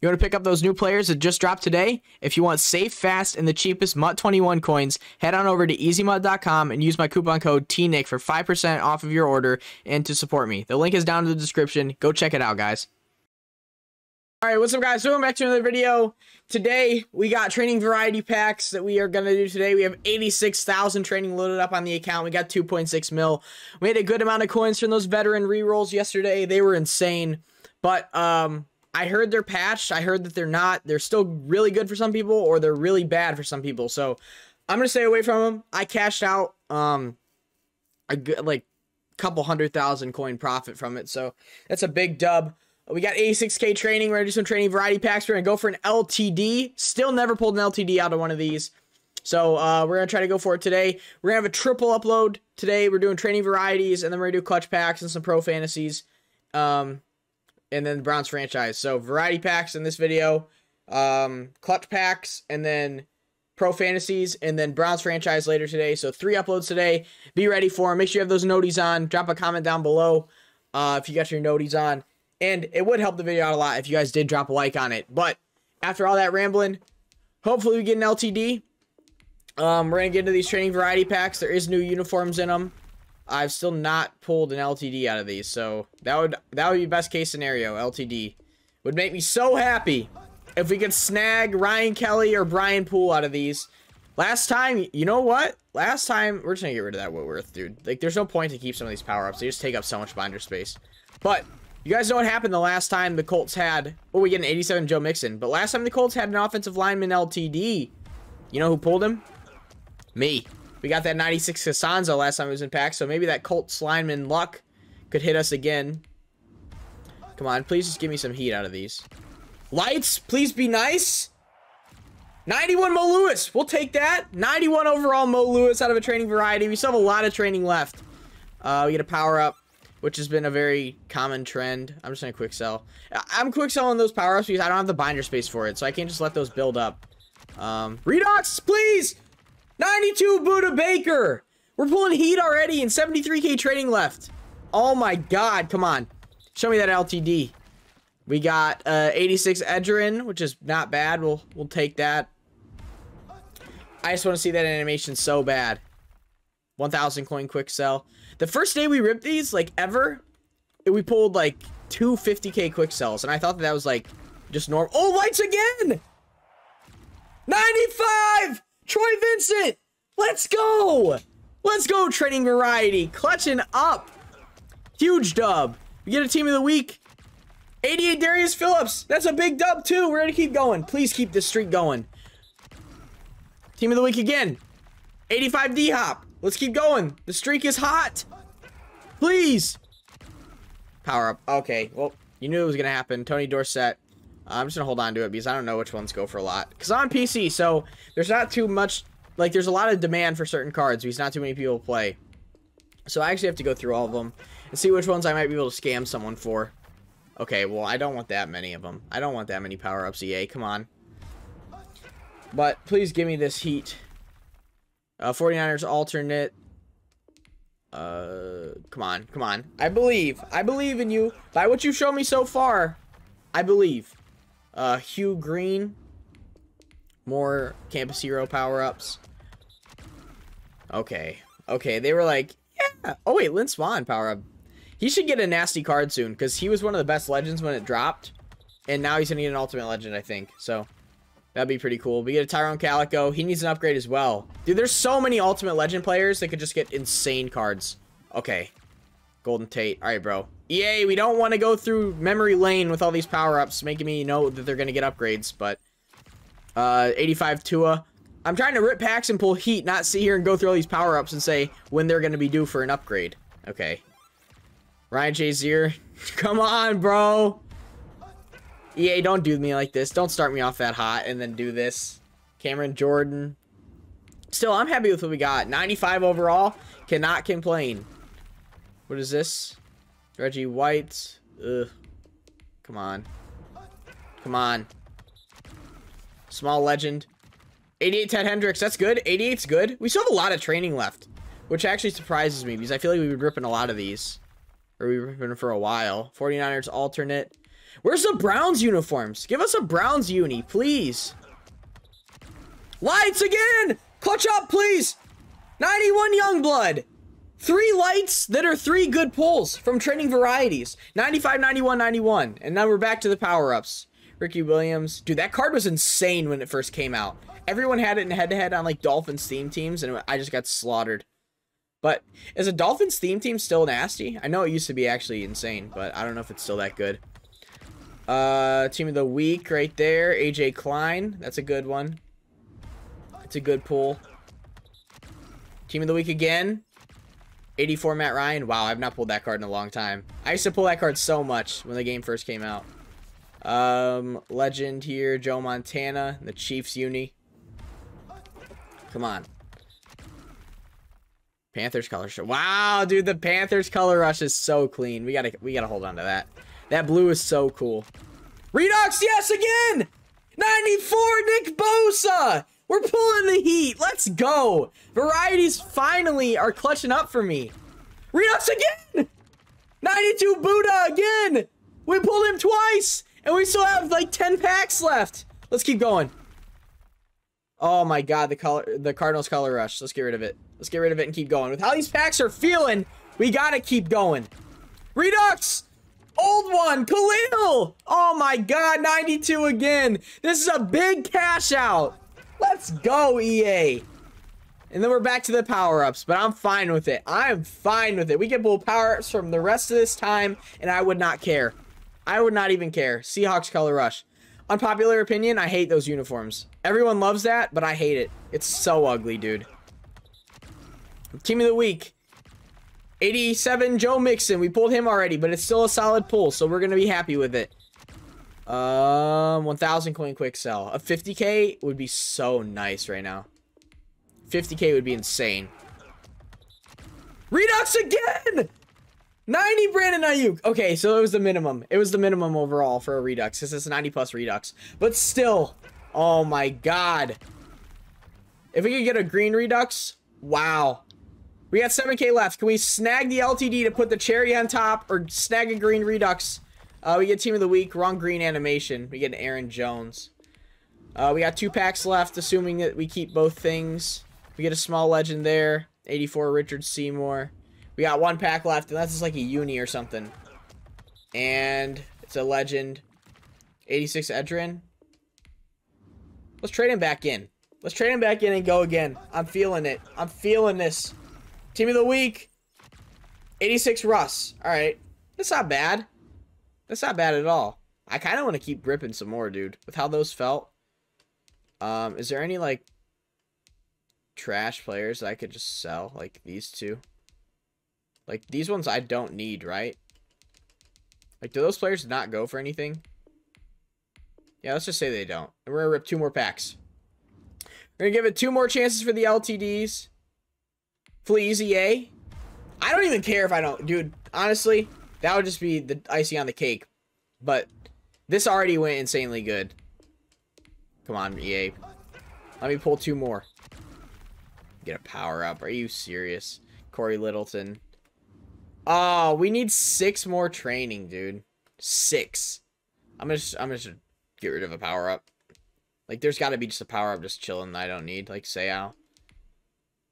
You want to pick up those new players that just dropped today? If you want safe, fast, and the cheapest MUT21 coins, head on over to ezmut.com and use my coupon code tnick for 5% off of your order and to support me. The link is down in the description. Go check it out, guys. Alright, what's up guys? Welcome back to another video. Today, we got training variety packs that we are going to do today. We have 86,000 training loaded up on the account. We got 2.6 mil. We had a good amount of coins from those veteran rerolls yesterday. They were insane. But, um, I heard they're patched. I heard that they're not. They're still really good for some people, or they're really bad for some people. So I'm gonna stay away from them. I cashed out um a good like couple hundred thousand coin profit from it. So that's a big dub. We got 86k training. We're gonna do some training variety packs. We're gonna go for an LTD. Still never pulled an LTD out of one of these. So uh, we're gonna try to go for it today. We're gonna have a triple upload today. We're doing training varieties, and then we're gonna do clutch packs and some pro fantasies. Um, and then the Browns franchise. So variety packs in this video, um, clutch packs, and then pro fantasies, and then Browns franchise later today. So three uploads today. Be ready for them. Make sure you have those noties on. Drop a comment down below uh, if you got your noties on. And it would help the video out a lot if you guys did drop a like on it. But after all that rambling, hopefully we get an LTD. Um, we're going to get into these training variety packs. There is new uniforms in them. I've still not pulled an LTD out of these, so that would that would be best case scenario. LTD would make me so happy if we could snag Ryan Kelly or Brian Poole out of these. Last time, you know what? Last time, we're just gonna get rid of that Whitworth, dude. Like, there's no point to keep some of these power-ups. They just take up so much binder space. But, you guys know what happened the last time the Colts had... Oh, we get an 87 Joe Mixon. But last time the Colts had an offensive lineman LTD, you know who pulled him? Me. We got that 96 Castonzo last time it was in pack, so maybe that Colt lineman luck could hit us again. Come on, please just give me some heat out of these. Lights, please be nice. 91 Mo Lewis, we'll take that. 91 overall Mo Lewis out of a training variety. We still have a lot of training left. Uh, we get a power up, which has been a very common trend. I'm just gonna quick sell. I'm quick selling those power ups because I don't have the binder space for it, so I can't just let those build up. Um, Redux, please! 92 Budda Baker. We're pulling heat already and 73k training left. Oh my god, come on. Show me that LTD. We got uh, 86 Edgerrin, which is not bad. We'll we'll take that. I just want to see that animation so bad. 1000 coin quick sell. The first day we ripped these, like ever, we pulled like two 50k quick sells, and I thought that, that was like just normal. Oh, lights again! 95! Troy Vincent! Let's go! Let's go, training variety. Clutching up. Huge dub. We get a team of the week. 88 Darius Phillips. That's a big dub, too. We're going to keep going. Please keep this streak going. Team of the week again. 85 D-Hop. Let's keep going. The streak is hot. Please. Power up. Okay. Well, you knew it was going to happen. Tony Dorsett. I'm just gonna hold on to it because I don't know which ones go for a lot. Because on PC, so there's not too much, like there's a lot of demand for certain cards because not too many people play. So I actually have to go through all of them and see which ones I might be able to scam someone for. Okay, well, I don't want that many of them. I don't want that many power-ups, EA. Come on. But please give me this heat. Uh, 49ers alternate. Uh, come on, come on. I believe. I believe in you. By what you've shown me so far, I believe. Uh, Hugh Green. More Campus Hero power-ups. Okay. Okay, they were like, yeah. Oh, wait, Lynn Swann power-up. He should get a nasty card soon, because he was one of the best legends when it dropped. And now he's going to get an ultimate legend, I think. So, that'd be pretty cool. We get a Tyrone Calico. He needs an upgrade as well. Dude, there's so many ultimate legend players that could just get insane cards. Okay. Golden Tate. All right, bro. EA, we don't want to go through memory lane with all these power-ups, making me know that they're going to get upgrades, but... Uh, 85 Tua. I'm trying to rip packs and pull heat, not sit here and go through all these power-ups and say when they're going to be due for an upgrade. Okay. Ryan Shazier. Come on, bro. EA, don't do me like this. Don't start me off that hot and then do this. Cameron Jordan. Still, I'm happy with what we got. 95 overall. Cannot complain. What is this? Reggie White. Ugh. Come on. Come on. Small legend. 88 Ted Hendricks. That's good. 88's good. We still have a lot of training left. Which actually surprises me because I feel like we've been ripping a lot of these. Or we've been ripping for a while. 49ers alternate. Where's the Browns uniforms? Give us a Browns uni, please. Lights again! Clutch up, please! 91 Youngblood! Three lights that are three good pulls from training varieties. 95, 91, 91. And now we're back to the power-ups. Ricky Williams. Dude, that card was insane when it first came out. Everyone had it in head-to-head -head on, like, Dolphins theme teams, and I just got slaughtered. But is a Dolphins theme team still nasty? I know it used to be actually insane, but I don't know if it's still that good. Uh, team of the week right there. AJ Klein. That's a good one. It's a good pull. Team of the week again. 84 Matt Ryan. Wow, I've not pulled that card in a long time. I used to pull that card so much when the game first came out. Um, legend here, Joe Montana, the Chiefs uni. Come on. Panthers color rush. Wow, dude, the Panthers color rush is so clean. We gotta we gotta hold on to that. That blue is so cool. Redux, yes, again! 94 Nick Bosa! We're pulling the heat. Let's go. Varieties finally are clutching up for me. Redux again! 92 Budda again! We pulled him twice! And we still have like 10 packs left. Let's keep going. Oh my god, the color the Cardinals color rush. Let's get rid of it. Let's get rid of it and keep going. With how these packs are feeling, we gotta keep going. Redux! Old one, Khalil! Oh my god, 92 again. This is a big cash out. Let's go, EA. And then we're back to the power-ups, but I'm fine with it. I'm fine with it. We can pull power-ups from the rest of this time, and I would not care. I would not even care. Seahawks color rush. Unpopular opinion, I hate those uniforms. Everyone loves that, but I hate it. It's so ugly, dude. Team of the week. 87 Joe Mixon. We pulled him already, but it's still a solid pull, so we're going to be happy with it. Um, 1,000 coin quick sell. A 50k would be so nice right now. 50k would be insane. Redux again! 90 Brandon Aiyuk. Okay, so it was the minimum. It was the minimum overall for a Redux. This is 90 plus Redux. But still, oh my god. If we could get a green Redux, wow. We got 7k left. Can we snag the LTD to put the cherry on top or snag a green Redux? Uh, we get Team of the Week, wrong green animation. We get Aaron Jones. Uh, we got two packs left, assuming that we keep both things. We get a small legend there. 84 Richard Seymour. We got one pack left, and that's just like a uni or something. And it's a legend. 86 Edgerrin. Let's trade him back in. Let's trade him back in and go again. I'm feeling it. I'm feeling this. Team of the week. 86 Russ. All right. That's not bad. That's not bad at all. I kind of want to keep ripping some more, dude. With how those felt. Um, is there any, like, trash players I could just sell? Like, these two? Like, these ones I don't need, right? Like, do those players not go for anything? Yeah, let's just say they don't. And we're going to rip two more packs. We're going to give it two more chances for the LTDs. Please, EA. I don't even care if I don't. Dude, honestly, that would just be the icing on the cake. But this already went insanely good. Come on, EA. Let me pull two more. Get a power up. Are you serious? Corey Littleton. Oh, we need six more training, dude. Six. I'm just, I'm just get rid of a power up. Like, there's got to be just a power up just chilling that I don't need. Like, Seau.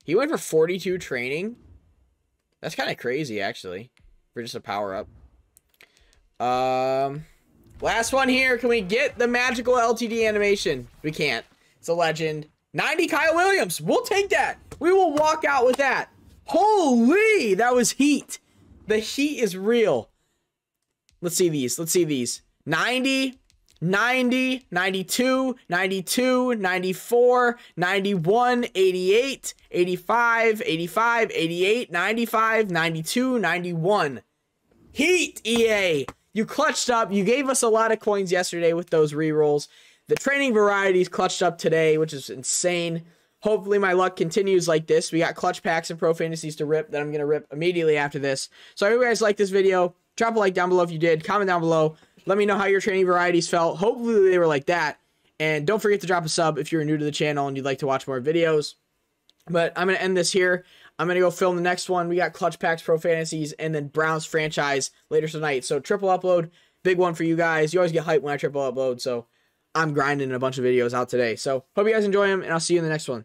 He went for 42 training. That's kind of crazy, actually. For just a power up. Um, last one here. Can we get the magical LTD animation? We can't. It's a legend. 90 Kyle Williams. We'll take that. We will walk out with that. Holy, that was heat. The heat is real. Let's see these. Let's see these. 90, 90, 92, 92, 94, 91, 88, 85, 85, 88, 95, 92, 91. Heat, EA. You clutched up. You gave us a lot of coins yesterday with those rerolls. The training varieties clutched up today, which is insane. Hopefully my luck continues like this. We got clutch packs and pro fantasies to rip that I'm going to rip immediately after this. So I hope you guys like this video. Drop a like down below if you did. Comment down below. Let me know how your training varieties felt. Hopefully they were like that. And don't forget to drop a sub if you're new to the channel and you'd like to watch more videos. But I'm going to end this here. I'm going to go film the next one. We got Clutch Packs Pro Fantasies and then Browns franchise later tonight. So triple upload. big one for you guys. You always get hyped when I triple upload, so I'm grinding a bunch of videos out today. So hope you guys enjoy them, and I'll see you in the next one.